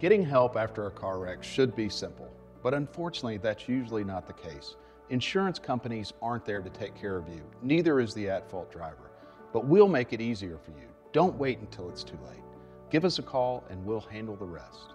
Getting help after a car wreck should be simple, but unfortunately, that's usually not the case. Insurance companies aren't there to take care of you, neither is the at fault driver. But we'll make it easier for you. Don't wait until it's too late. Give us a call and we'll handle the rest.